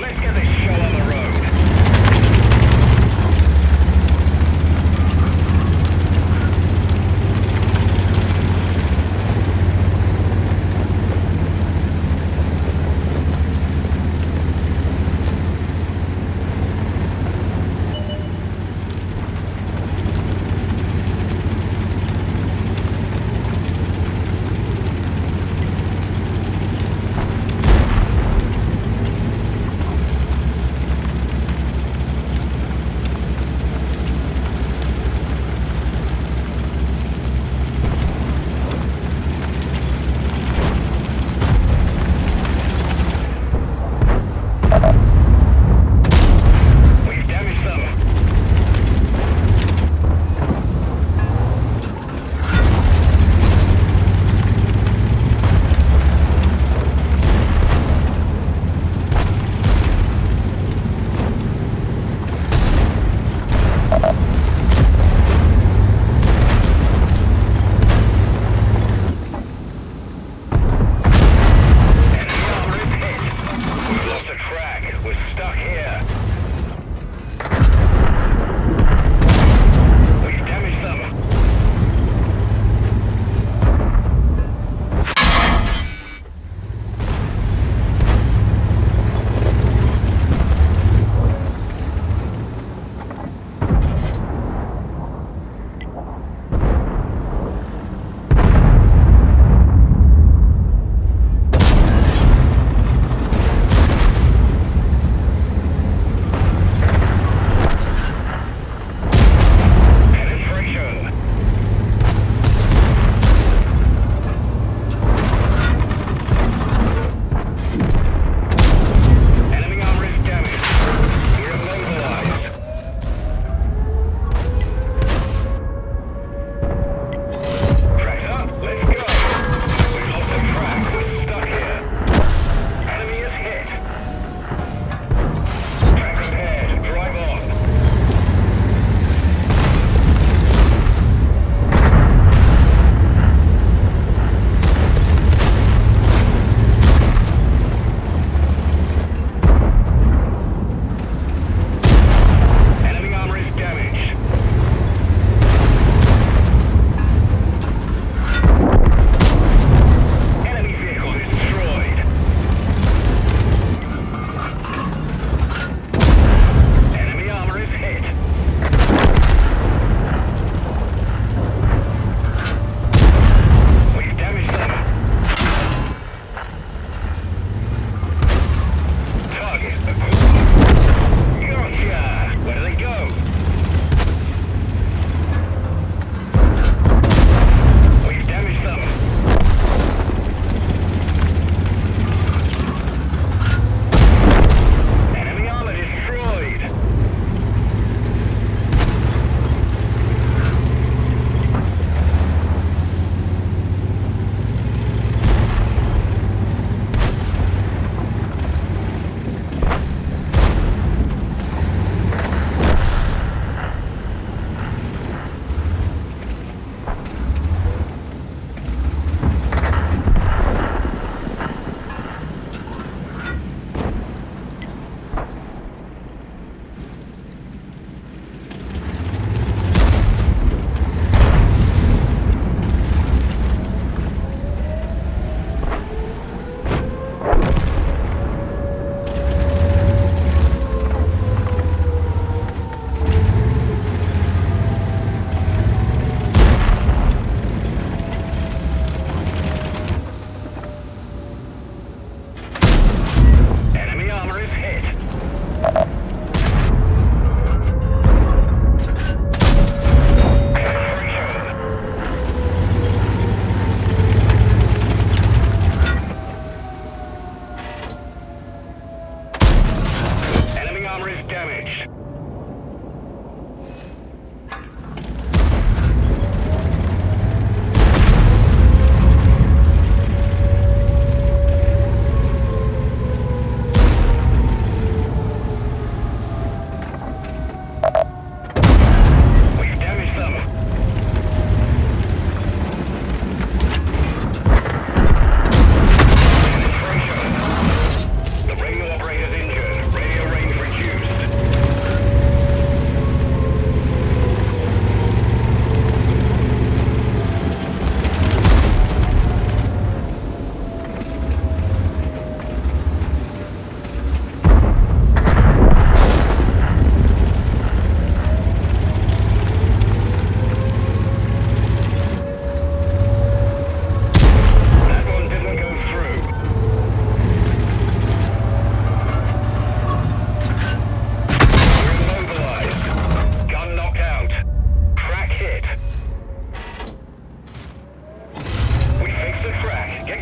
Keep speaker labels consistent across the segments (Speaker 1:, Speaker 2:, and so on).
Speaker 1: Let's get this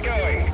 Speaker 1: going.